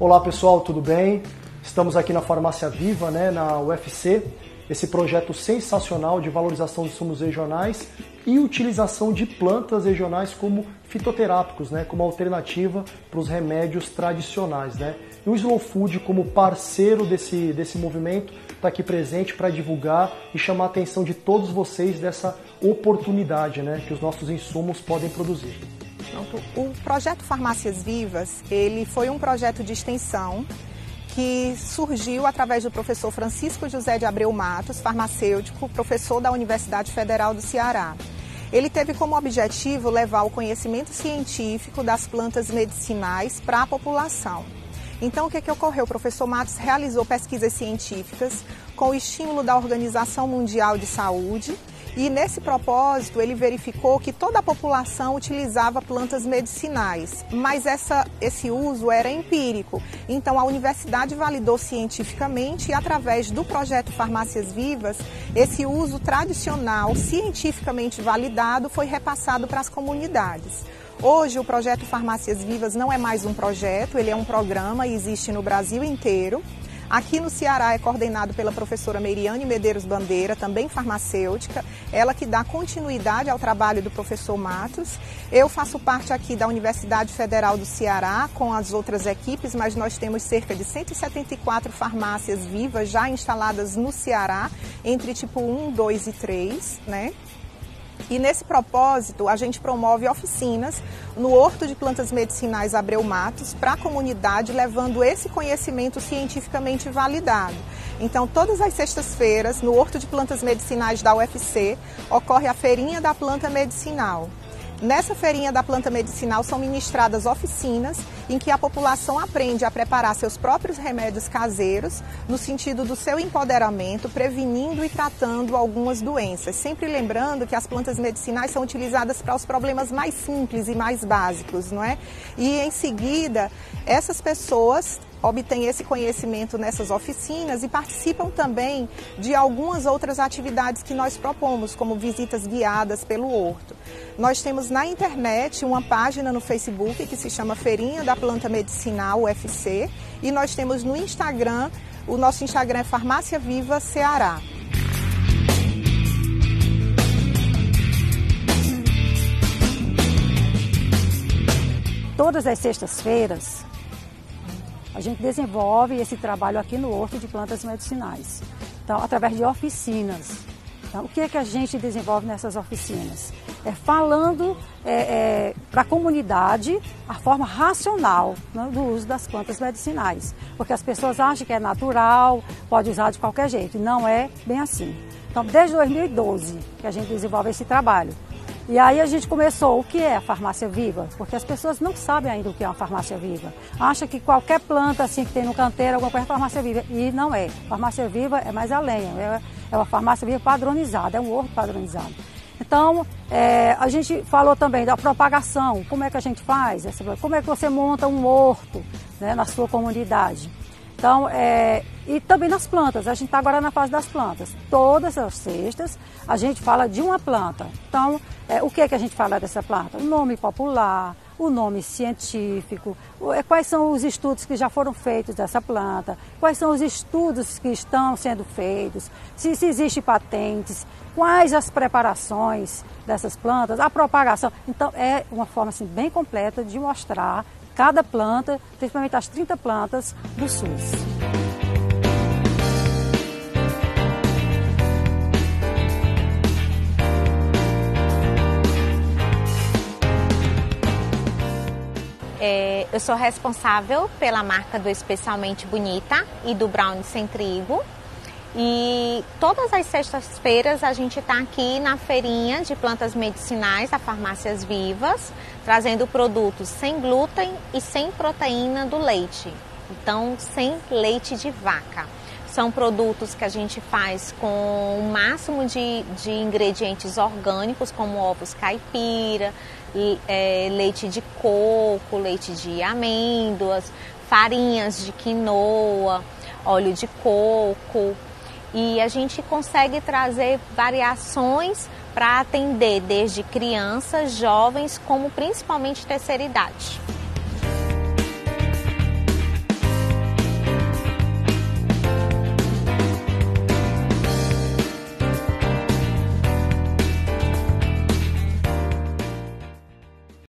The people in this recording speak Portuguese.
Olá pessoal, tudo bem? Estamos aqui na Farmácia Viva, né, na UFC, esse projeto sensacional de valorização de insumos regionais e utilização de plantas regionais como fitoterápicos, né, como alternativa para os remédios tradicionais. Né? E o Slow Food, como parceiro desse, desse movimento, está aqui presente para divulgar e chamar a atenção de todos vocês dessa oportunidade né, que os nossos insumos podem produzir. O projeto Farmácias Vivas, ele foi um projeto de extensão que surgiu através do professor Francisco José de Abreu Matos, farmacêutico, professor da Universidade Federal do Ceará. Ele teve como objetivo levar o conhecimento científico das plantas medicinais para a população. Então, o que, é que ocorreu? O professor Matos realizou pesquisas científicas com o estímulo da Organização Mundial de Saúde e nesse propósito, ele verificou que toda a população utilizava plantas medicinais, mas essa, esse uso era empírico. Então, a universidade validou cientificamente e, através do projeto Farmácias Vivas, esse uso tradicional, cientificamente validado, foi repassado para as comunidades. Hoje, o projeto Farmácias Vivas não é mais um projeto, ele é um programa e existe no Brasil inteiro. Aqui no Ceará é coordenado pela professora Meiriane Medeiros Bandeira, também farmacêutica, ela que dá continuidade ao trabalho do professor Matos. Eu faço parte aqui da Universidade Federal do Ceará com as outras equipes, mas nós temos cerca de 174 farmácias vivas já instaladas no Ceará, entre tipo 1, 2 e 3, né? E nesse propósito, a gente promove oficinas no Horto de Plantas Medicinais Abreu Matos para a comunidade, levando esse conhecimento cientificamente validado. Então, todas as sextas-feiras, no Horto de Plantas Medicinais da UFC, ocorre a Feirinha da Planta Medicinal. Nessa feirinha da planta medicinal são ministradas oficinas em que a população aprende a preparar seus próprios remédios caseiros no sentido do seu empoderamento, prevenindo e tratando algumas doenças. Sempre lembrando que as plantas medicinais são utilizadas para os problemas mais simples e mais básicos, não é? E em seguida, essas pessoas obtêm esse conhecimento nessas oficinas e participam também de algumas outras atividades que nós propomos, como visitas guiadas pelo horto. Nós temos na internet uma página no Facebook que se chama Feirinha da Planta Medicinal UFC e nós temos no Instagram, o nosso Instagram é Farmácia Viva Ceará. Todas as sextas-feiras a gente desenvolve esse trabalho aqui no Horto de Plantas Medicinais, então, através de oficinas. Então, o que é que a gente desenvolve nessas oficinas? É falando é, é, para a comunidade a forma racional né, do uso das plantas medicinais. Porque as pessoas acham que é natural, pode usar de qualquer jeito. Não é bem assim. Então, desde 2012 que a gente desenvolve esse trabalho. E aí a gente começou, o que é a farmácia viva? Porque as pessoas não sabem ainda o que é uma farmácia viva. Acha que qualquer planta assim que tem no canteiro, alguma coisa é farmácia viva. E não é. Farmácia viva é mais além, é, é uma farmácia viva padronizada, é um horto padronizado. Então, é, a gente falou também da propagação, como é que a gente faz, como é que você monta um horto né, na sua comunidade. Então, é, e também nas plantas, a gente está agora na fase das plantas. Todas as sextas a gente fala de uma planta. Então, é, o que é que a gente fala dessa planta? O nome popular, o nome científico, é, quais são os estudos que já foram feitos dessa planta, quais são os estudos que estão sendo feitos, se, se existe patentes, quais as preparações dessas plantas, a propagação. Então, é uma forma assim, bem completa de mostrar cada planta, principalmente as 30 plantas do SUS. É, eu sou responsável pela marca do Especialmente Bonita e do Brown Sem Trigo. E todas as sextas-feiras a gente está aqui na feirinha de plantas medicinais da Farmácias Vivas, trazendo produtos sem glúten e sem proteína do leite. Então, sem leite de vaca. São produtos que a gente faz com o máximo de, de ingredientes orgânicos, como ovos caipira, é, leite de coco, leite de amêndoas, farinhas de quinoa, óleo de coco, e a gente consegue trazer variações para atender desde crianças, jovens, como principalmente terceira idade.